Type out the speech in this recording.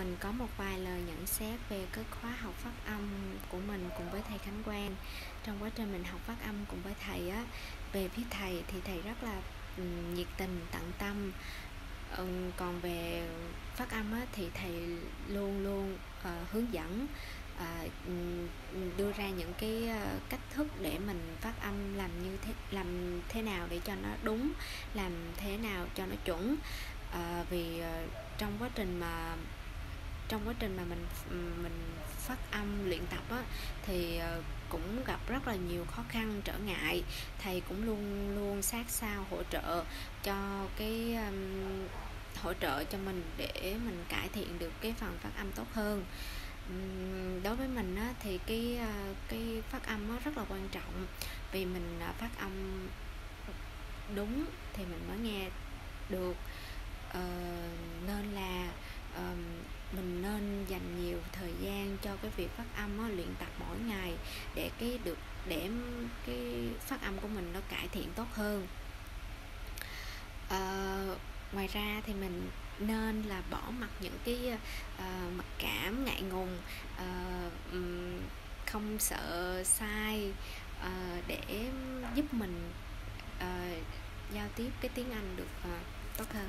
mình có một vài lời nhận xét về cái khóa học phát âm của mình cùng với thầy Khánh Quang. Trong quá trình mình học phát âm cùng với thầy á về phía thầy thì thầy rất là um, nhiệt tình tận tâm. Um, còn về phát âm á thì thầy luôn luôn uh, hướng dẫn uh, đưa ra những cái uh, cách thức để mình phát âm làm như thế làm thế nào để cho nó đúng làm thế nào cho nó chuẩn. Uh, vì uh, trong quá trình mà trong quá trình mà mình mình phát âm luyện tập á thì ờ, cũng gặp rất là nhiều khó khăn trở ngại. Thầy cũng luôn luôn sát sao hỗ trợ cho cái um, hỗ trợ cho mình để mình cải thiện được cái phần phát âm tốt hơn. Um, đối với mình á, thì cái uh, cái phát âm á, rất là quan trọng. Vì mình uh, phát âm đúng thì mình mới nghe được uh, nên là uh, mình nên dành nhiều thời gian cho cái việc phát âm á, luyện tập mỗi ngày để cái được để cái phát âm của mình nó cải thiện tốt hơn. À, ngoài ra thì mình nên là bỏ mặc những cái uh, mặc cảm ngại ngùng uh, không sợ sai uh, để giúp mình uh, giao tiếp cái tiếng anh được uh, tốt hơn.